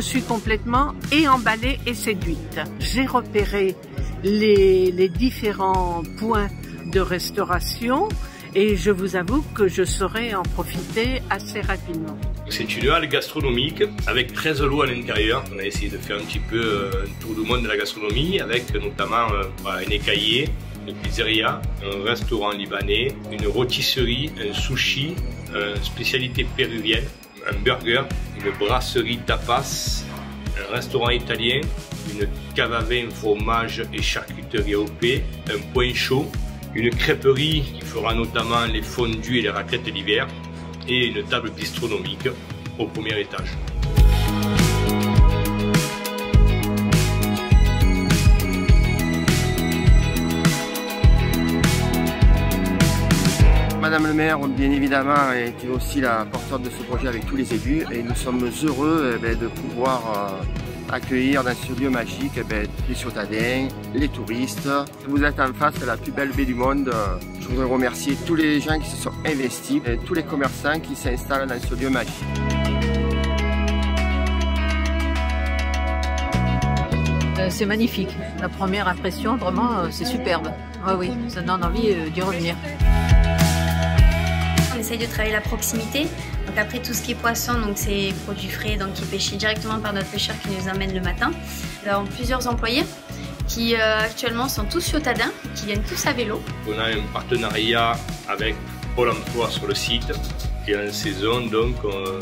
je suis complètement et emballée et séduite. J'ai repéré les, différents points de restauration et je vous avoue que je saurai en profiter assez rapidement. C'est une halle gastronomique avec 13 lots à l'intérieur. On a essayé de faire un petit peu euh, un tour du monde de la gastronomie avec notamment euh, une écaillée, une pizzeria, un restaurant libanais, une rôtisserie, un sushi, une spécialité péruvienne, un burger, une brasserie tapas, un restaurant italien, une cave à vin, fromage et charcuterie AOP, un point chaud, une crêperie qui fera notamment les fondus et les raclettes l'hiver et une table bistronomique au premier étage. Madame le maire, bien évidemment, était aussi la porteur de ce projet avec tous les élus et nous sommes heureux eh ben, de pouvoir euh, accueillir dans ce lieu magique eh ben, les Ciotadins, les touristes. Vous êtes en face de la plus belle baie du monde. Je voudrais remercier tous les gens qui se sont investis, et tous les commerçants qui s'installent dans ce lieu magique. Euh, c'est magnifique. La première impression, vraiment, euh, c'est superbe. Oui, oui, ça donne envie d'y revenir. On essaye de travailler la proximité. Donc après tout ce qui est poisson, donc c'est produits frais, donc qui est pêché directement par notre pêcheur qui nous amène le matin. Nous avons plusieurs employés qui euh, actuellement sont tous ciotadins, qui viennent tous à vélo. On a un partenariat avec Pôle emploi sur le site et en saison donc euh,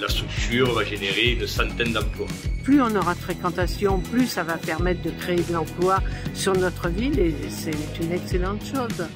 la structure va générer une centaine d'emplois. Plus on aura de fréquentation, plus ça va permettre de créer de l'emploi sur notre ville et c'est une excellente chose.